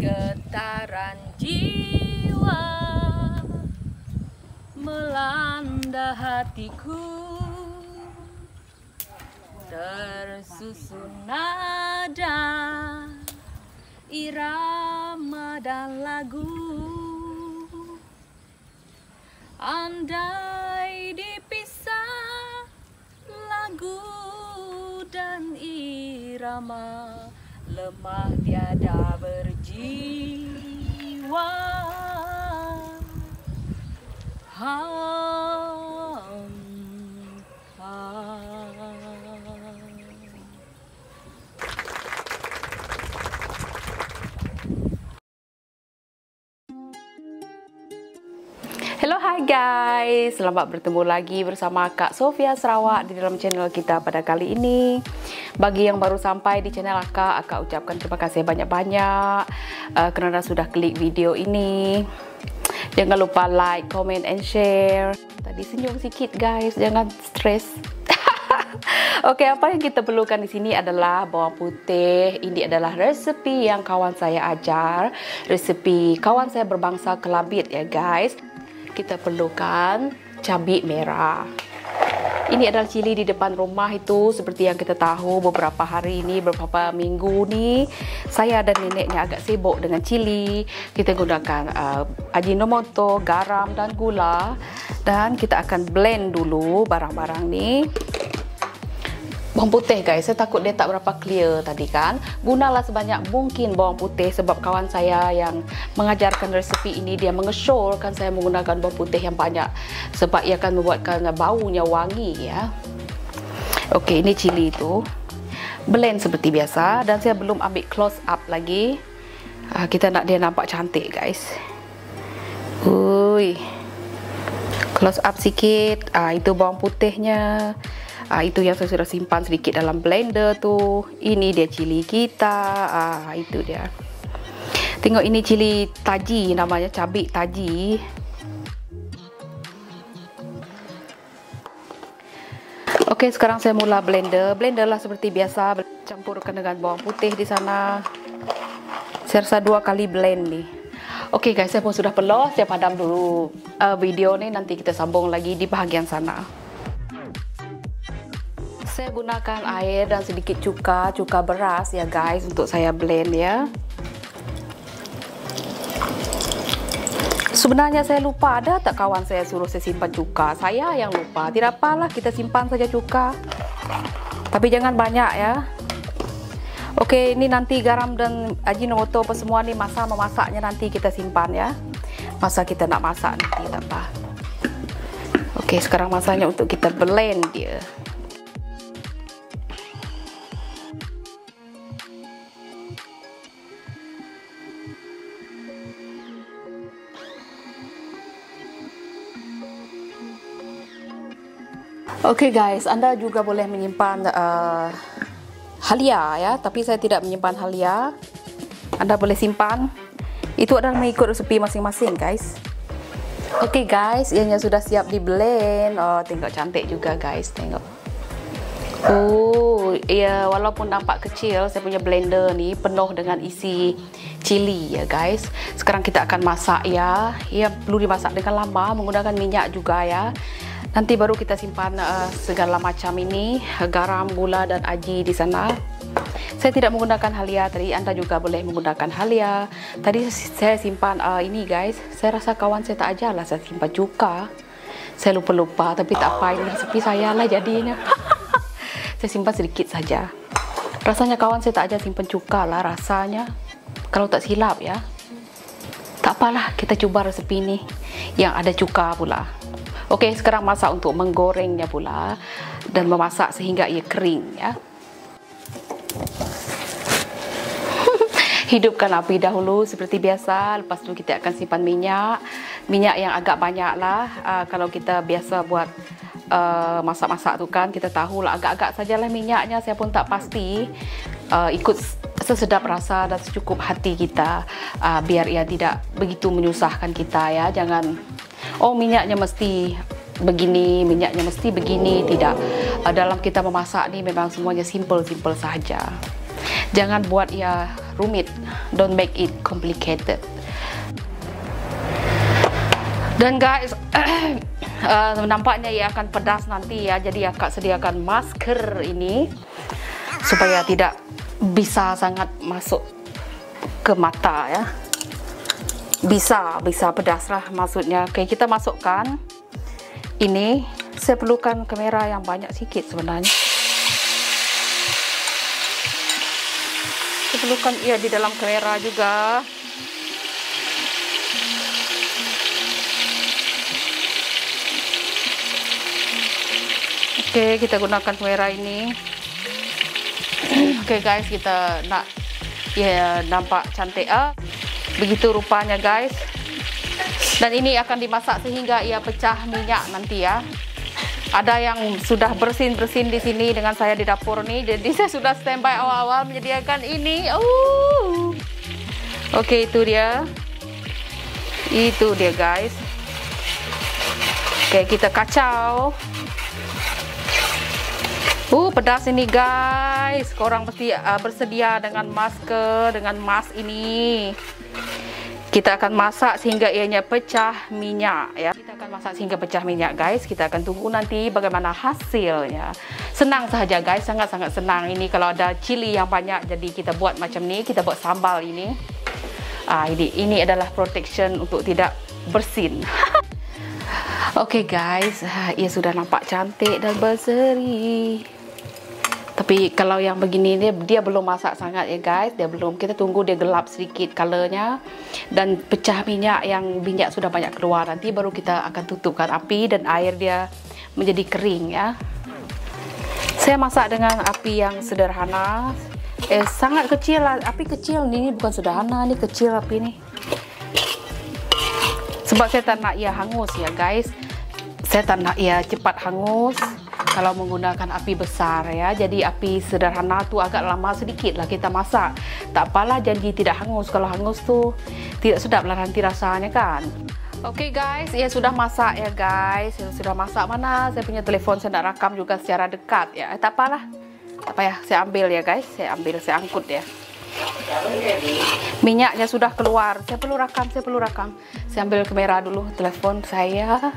Getaran jiwa melanda hatiku. Tersusun nada irama dan lagu. Andai dipisah lagu dan irama lemah tiada hampa Hello hai guys, selamat bertemu lagi bersama Kak Sofia Sarawak di dalam channel kita pada kali ini. Bagi yang baru sampai di channel Akak, Akak ucapkan terima kasih banyak-banyak uh, kerana sudah klik video ini. Jangan lupa like, comment and share. Tadi senyum sikit guys, jangan stres. Okey, apa yang kita perlukan di sini adalah bawang putih. Ini adalah resepi yang kawan saya ajar. Resepi kawan saya berbangsa Kelabit ya guys. Kita perlukan cabai merah. Ini adalah cili di depan rumah itu seperti yang kita tahu beberapa hari ini, beberapa minggu ni saya dan neneknya agak sibuk dengan cili. Kita gunakan uh, ajinomoto, garam dan gula dan kita akan blend dulu barang-barang ni. Bawang putih guys, saya takut dia tak berapa clear tadi kan. Gunalah sebanyak mungkin bawang putih sebab kawan saya yang mengajarkan resepi ini dia mengesyorkan saya menggunakan bawang putih yang banyak sebab ia akan membuatkan baunya wangi ya. Okey, ini cili itu. Blend seperti biasa dan saya belum ambil close up lagi. Uh, kita nak dia nampak cantik guys. Ui. Close up sikit. Ah uh, itu bawang putihnya. Ah, itu yang saya sudah simpan sedikit dalam blender tu. Ini dia cili kita. Ah, itu dia. Tengok ini cili taji namanya cabai taji. Okey, sekarang saya mula blender. Blender lah seperti biasa, campurkan dengan bawang putih di sana. Saya rasa dua kali blend ni. Okey guys, saya pun sudah pelos. Saya padam dulu uh, video ni. Nanti kita sambung lagi di bahagian sana. Saya gunakan air dan sedikit cuka, cuka beras ya guys untuk saya blend ya. Sebenarnya saya lupa ada tak kawan saya suruh saya simpan cuka. Saya yang lupa. Tidak apalah kita simpan saja cuka. Tapi jangan banyak ya. Okey, ini nanti garam dan ajinomoto apa semua ni masa memasaknya nanti kita simpan ya. Masa kita nak masak nanti tak apa. Okey, sekarang masanya untuk kita blend dia. Okey guys, anda juga boleh menyimpan uh, halia ya, tapi saya tidak menyimpan halia. Anda boleh simpan. Itu adalah mengikut resepi masing-masing guys. Okey guys, ianya sudah siap di blend. Oh, tengok cantik juga guys, tengok. Oh, ya walaupun nampak kecil, saya punya blender ni penuh dengan isi cili ya guys. Sekarang kita akan masak ya. Ya perlu dimasak dengan lama menggunakan minyak juga ya. Nanti baru kita simpan uh, segala macam ini, garam, gula dan aji di sana. Saya tidak menggunakan halia tadi, anda juga boleh menggunakan halia. Tadi saya simpan uh, ini guys, saya rasa kawan saya tak ajarlah saya simpan cuka. Saya lupa-lupa tapi tak apa, ini resepi saya lah jadinya. saya simpan sedikit saja. Rasanya kawan saya tak ajar simpan cuka lah rasanya. Kalau tak silap ya. Tak apalah, kita cuba resepi ini yang ada cuka pula. Okey, sekarang masak untuk menggorengnya pula dan memasak sehingga ia kering ya. Hidupkan api dahulu seperti biasa, lepas tu kita akan simpan minyak. Minyak yang agak banyak lah uh, kalau kita biasa buat uh, masak-masak tu kan kita tahu lah agak-agak sajalah minyaknya. Saya pun tak pasti uh, ikut sesedap rasa dan secukup hati kita. Uh, biar ia tidak begitu menyusahkan kita ya. Jangan oh minyaknya mesti begini, minyaknya mesti begini, tidak. Uh, dalam kita memasak ni memang semuanya simple-simple saja. Jangan buat ia rumit. Don't make it complicated. Dan guys uh, nampaknya ia akan pedas nanti ya. Jadi akak sediakan masker ini supaya tidak bisa sangat masuk ke mata ya bisa bisa pedas lah maksudnya. Oke kita masukkan. Ini saya perlukan kamera yang banyak sikit sebenarnya. Saya perlukan ia di dalam kamera juga. Oke, kita gunakan kamera ini. Oke guys, kita nak ya nampak cantik. Ah. Begitu rupanya guys. Dan ini akan dimasak sehingga ia pecah minyak nanti ya. Ada yang sudah bersin-bersin di sini dengan saya di dapur nih. Jadi saya sudah standby awal-awal menyediakan ini. Uh. Oke, itu dia. Itu dia guys. Oke, kita kacau. Uh, pedas ini guys. Korang pasti uh, bersedia dengan masker, dengan mas ini. Kita akan masak sehingga ianya pecah minyak ya. Kita akan masak sehingga pecah minyak guys. Kita akan tunggu nanti bagaimana hasilnya. Senang saja guys, sangat-sangat senang ini kalau ada cili yang banyak jadi kita buat macam ni, kita buat sambal ini. Ah, ini ini adalah protection untuk tidak bersin. Oke guys, ia sudah nampak cantik dan berseri. Tapi kalau yang begini dia dia belum masak sangat ya guys, dia belum. Kita tunggu dia gelap sedikit colornya dan pecah minyak yang minyak sudah banyak keluar. Nanti baru kita akan tutupkan api dan air dia menjadi kering ya. Saya masak dengan api yang sederhana. Eh sangat kecil lah, api kecil ni bukan sederhana ni kecil api ni. Sebab saya tak nak ia hangus ya guys. Saya tak nak ia cepat hangus kalau menggunakan api besar ya jadi api sederhana tu agak lama sedikit lah kita masak tak apalah janji tidak hangus kalau hangus tu tidak sedap lah nanti rasanya kan Oke okay guys, ya sudah masak ya guys. Ya sudah masak mana? Saya punya telepon saya nak rakam juga secara dekat ya. Eh, tak apalah. Apa ya? Saya ambil ya guys. Saya ambil, saya angkut ya. Minyaknya sudah keluar. Saya perlu rakam, saya perlu rakam. Saya ambil kamera dulu telepon saya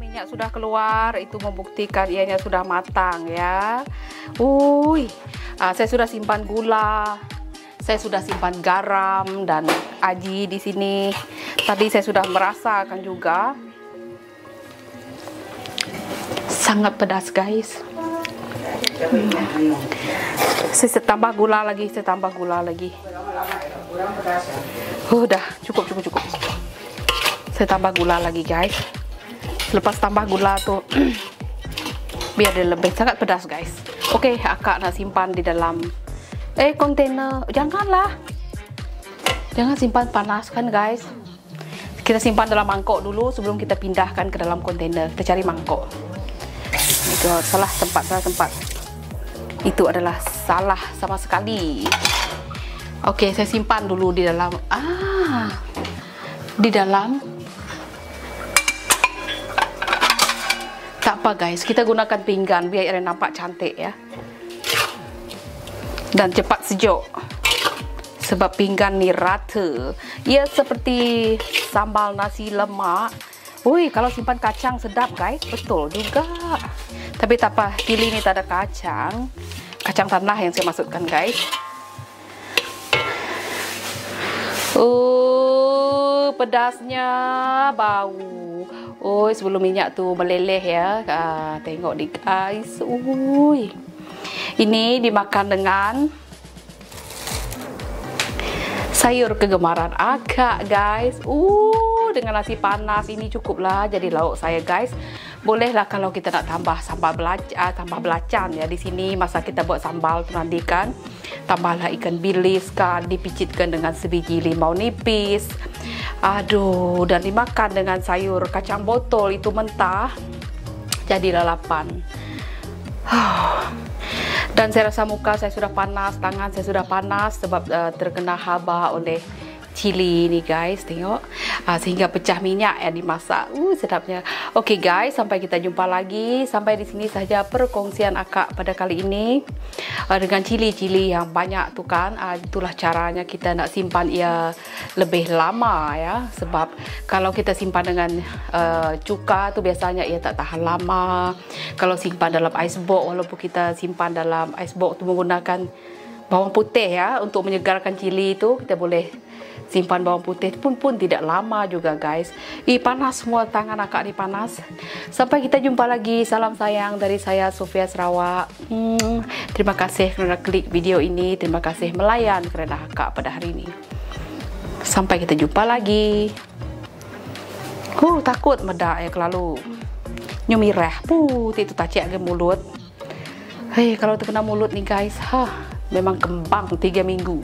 minyak sudah keluar itu membuktikan ianya sudah matang ya. Wuih, uh, saya sudah simpan gula saya sudah simpan garam dan aji di sini. Tadi saya sudah merasakan juga. Sangat pedas guys. Hmm. saya tambah gula lagi saya tambah gula lagi. Udah cukup cukup cukup. Saya tambah gula lagi guys lepas tambah gula tuh biar dia lebih sangat pedas guys. Oke okay, akak nak simpan di dalam eh kontainer janganlah. Jangan simpan panas kan guys. Kita simpan dalam mangkok dulu sebelum kita pindahkan ke dalam kontainer kita cari mangkok. Itu salah tempat salah tempat. Itu adalah salah sama sekali. Oke okay, saya simpan dulu di dalam ah di dalam apa guys, kita gunakan pinggan biar ia nampak cantik ya. Dan cepat sejuk. Sebab pinggan ni rata. Ia seperti sambal nasi lemak. Woi, kalau simpan kacang sedap guys. Betul juga. Tapi tak apa, pilih ni tak ada kacang. Kacang tanah yang saya masukkan guys. Oh, pedasnya bau. Oh, sebelum minyak tu meleleh ya. Ah, tengok ni guys. Ui. Ini dimakan dengan sayur kegemaran agak guys. Uh, dengan nasi panas ini cukuplah jadi lauk saya guys. Bolehlah kalau kita nak tambah sambal belacan, ah, tambah belacan ya di sini masa kita buat sambal nanti kan. Tambahlah ikan bilis kan, dipicitkan dengan sebiji limau nipis. Aduh, dan dimakan dengan sayur kacang botol itu mentah. Jadi lalapan. Dan saya rasa muka saya sudah panas, tangan saya sudah panas sebab uh, terkena haba oleh cili ini guys. Tengok. Uh, sehingga pecah minyak yang dimasak. Uh sedapnya. Oke okay, guys sampai kita jumpa lagi. Sampai di sini saja perkongsian akak pada kali ini. Uh, dengan cili-cili yang banyak tu kan. Uh, itulah caranya kita nak simpan ia lebih lama ya. Sebab kalau kita simpan dengan uh, cuka tu biasanya ia tak tahan lama. Kalau simpan dalam ice box walaupun kita simpan dalam ice box tu menggunakan bawang putih ya untuk menyegarkan cili itu kita boleh simpan bawang putih pun pun tidak lama juga guys. Ih panas semua tangan akak ni panas. Sampai kita jumpa lagi. Salam sayang dari saya Sofia Sarawak. Hmm, terima kasih kerana klik video ini. Terima kasih melayan kerana akak pada hari ini. Sampai kita jumpa lagi. Huh, takut medak ya kelalu. Nyumirah. Puh, itu tacik ke mulut. Hei, kalau terkena mulut nih guys, ha, memang kembang tiga minggu.